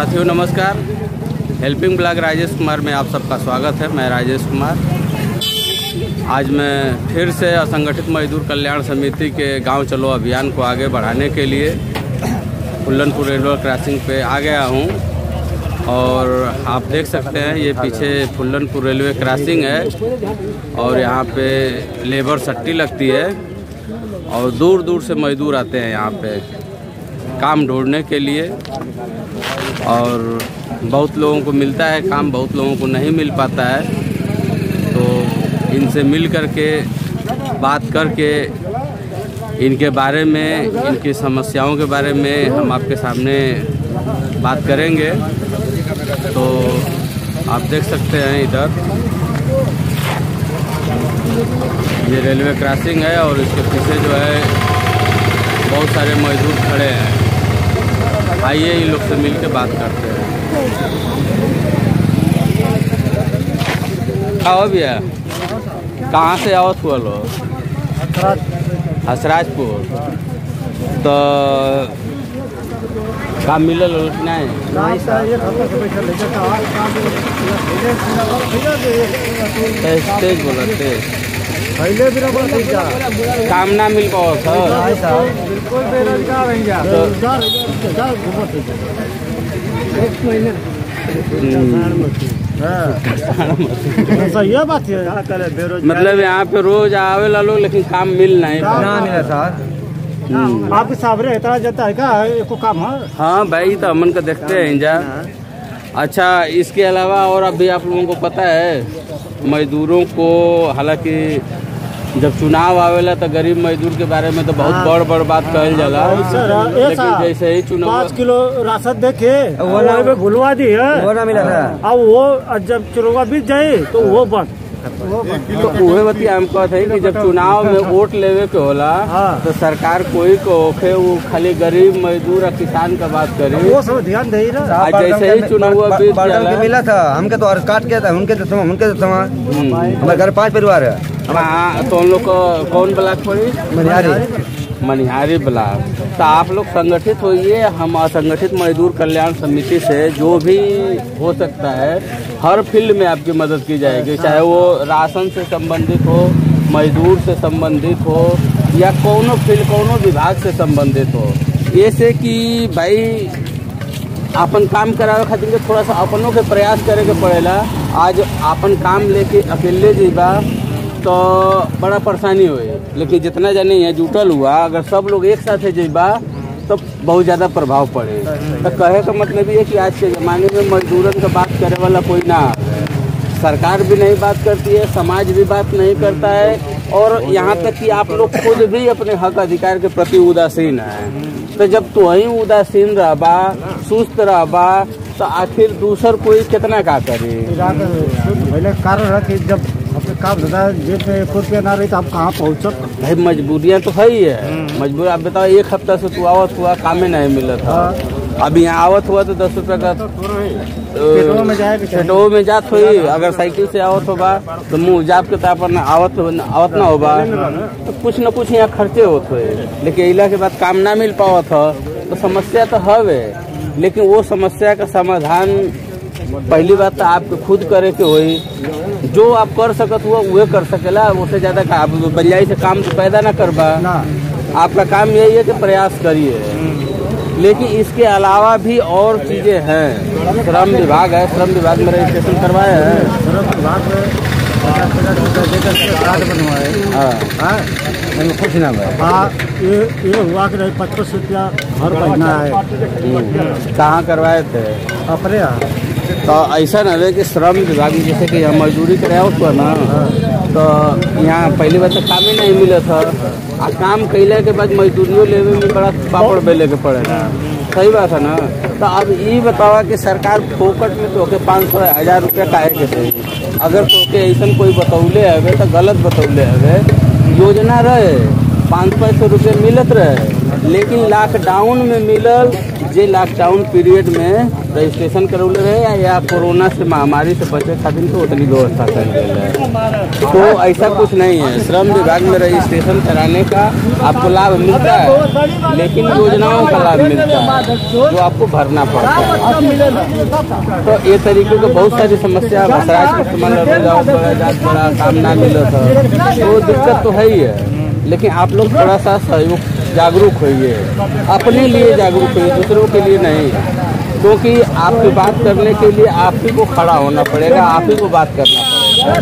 साथियों, नमस्कार। Helping blog Rajesh Kumar में आप सबका स्वागत है। मैं राजेश कुमार। आज मैं फिर से असंगठित मजदूर कल्याण समिति के गाँव चलो अभियान को आगे बढ़ाने के लिए फुल्लनपुर रेलवे क्रॉसिंग पे आ गया हूँ। और आप देख सकते हैं, ये पीछे फुल्लनपुर रेलवे क्रॉसिंग है और यहाँ पे लेबर सट्टी लगती है और दूर दूर से मजदूर आते हैं यहाँ पे काम ढूँढने के लिए। और बहुत लोगों को मिलता है काम, बहुत लोगों को नहीं मिल पाता है। तो इनसे मिल करके, बात करके, इनके बारे में, इनकी समस्याओं के बारे में हम आपके सामने बात करेंगे। तो आप देख सकते हैं इधर। ये रेलवे क्रॉसिंग है और इसके पीछे जो है बहुत सारे मजदूर खड़े हैं। आइए इन लोग से मिल के बात करते हैं। आओ भैया, कहाँ से आओ हुआ लो? हसराजपुर। तो काम मिलल हो कि नहीं? तेज तेज काम ना मिल पाओ सर। बिल्कुल बेरोजगार एक महीने। सही है। बात है। मतलब यहाँ पे रोज आवे ला लोग लेकिन काम मिल नहीं ना मिला सर। आपके सामने इतना जाता है क्या? एको काम है। हाँ भाई तो अमन का देखते हैं इंजा अच्छा इसके अलावा और अभी आप लोगों को पता है मजदूरों को हालाँकि जब चुनाव आवेला तो गरीब मजदूर के बारे में तो बहुत हाँ। बड़ बड़ बात कहल जाला लेकिन जैसे ही चुनाव पाँच किलो राशन देखे वही में भुलवा दी है वो ना मिला था अब वो जब चुनाव बीत जाए तो वो बंद तो उहे बतिया हम कहते हैं कि जब चुनाव में वोट लेवे के होला हाँ। तो सरकार कोई को होखे वो खाली गरीब मजदूर और किसान का बात करे वो सब ध्यान दे रहा आज जैसे ही चुनाव हुआ बीत जाला। मिला था हमके तो और काट के था उनके तो समा उनके तो समा हम्म। हमारे घर पाँच परिवार है हाँ तो उन लोग को कौन ब्लॉक पड़ी मनिहारी। मनिहारी ब्लॉक। तो आप लोग संगठित होइए हम असंगठित मजदूर कल्याण समिति से जो भी हो सकता है हर फ़ील्ड में आपकी मदद की जाएगी चाहे वो राशन से संबंधित हो मजदूर से संबंधित हो या कोनो फ़ील्ड कोनो विभाग से संबंधित हो। ये से कि भाई अपन काम करावे खातिर थोड़ा सा अपनों के प्रयास करे के पड़ेला। आज अपन काम लेके अकेले जीबा तो बड़ा परेशानी होई। लेकिन जितना जाने यहाँ जुटल हुआ, अगर सब लोग एक साथ जीबा तो बहुत ज़्यादा प्रभाव पड़े। तो कहे का मतलब ये है कि आज के ज़माने में मजदूरन का बात करे वाला कोई ना। सरकार भी नहीं बात करती है, समाज भी बात नहीं करता है, और यहाँ तक कि आप लोग खुद भी अपने हक अधिकार के प्रति उदासीन है। तो जब तू ही उदासीन रहबा, सुस्त रहबा तो आखिर दूसर कोई कितना का करे? कारण है कि जब काम धंधा जेब में एक रुपया ना रही तो आप कहाँ पहुँचत भाई मजबूरियाँ तो है ही है। मजबूर आप बताओ एक हफ़्ता से तू आवत हुआ कामे नहीं मिला था। अब यहाँ आवत हुआ तो दस रुपये का में जाएगा में जात हुई अगर साइकिल से आवत होगा तो मुँह जाप के तो अपन आवत आवत ना होगा। तो कुछ न कुछ यहाँ खर्चे होते हुए। लेकिन इला के बाद काम ना मिल पावत हो तो समस्या तो हवे। लेकिन वो समस्या का समाधान पहली बात तो आपको खुद करे के होई। जो आप कर सकत हुआ वह कर सकेला उससे ज़्यादा का आप बरियाई से काम तो पैदा ना करबा। आपका काम यही है कि प्रयास करिए। लेकिन इसके अलावा भी और चीज़ें हैं। श्रम विभाग है श्रम विभाग में रजिस्ट्रेशन करवाया है। सड़क विभाग में पचास पचास रुपया देकर के कार्ड बनवाए। हाँ। हाँ? कुछ ना भाई। हाँ ये ये हुआ कि नहीं पच्चीस रुपया हर महीना है। कहाँ करवाए थे? अपने यहाँ। तो ऐसा न कि श्रम विभाग में जैसे कि यहाँ मजदूरी कराया हुआ ना तो यहाँ पहली बार तो काम ही नहीं मिला था। आ, काम कैले के बाद मजदूरियों लेवे में बड़ा पापड़ बेले के पड़ेगा सही बात है ना? तो अब ये बतावा कि सरकार फोकट में तो पाँच सौ हज़ार रुपया काहे के दे? अगर तो के ऐसा कोई बतौले हवे तो गलत बतौले हवे योजना रहे, पाँच पाँच सौ रुपये मिलत रहे। लेकिन लॉकडाउन में मिलल जे लॉकडाउन पीरियड में रजिस्ट्रेशन करौले रहे या, कोरोना से महामारी से बचे खातिर तो उतनी व्यवस्था कर तो ऐसा कुछ नहीं है। श्रम विभाग में रजिस्ट्रेशन कराने का आपको लाभ मिलता है लेकिन योजनाओं का लाभ मिलता है जो आपको भरना पड़ता है। तो ये तरीके के बहुत सारी समस्या बसराज के इस्तेमाल जाओ बड़ा जात बड़ा काम ना मिलो तो दिक्कत तो है ही है लेकिन आप लोग थोड़ा सा सहयोग जागरूक होइए। अपने लिए जागरूक होइए, दूसरों के लिए नहीं। क्योंकि तो आपकी बात करने के लिए आप ही को खड़ा होना पड़ेगा, आप ही को बात करना पड़ेगा।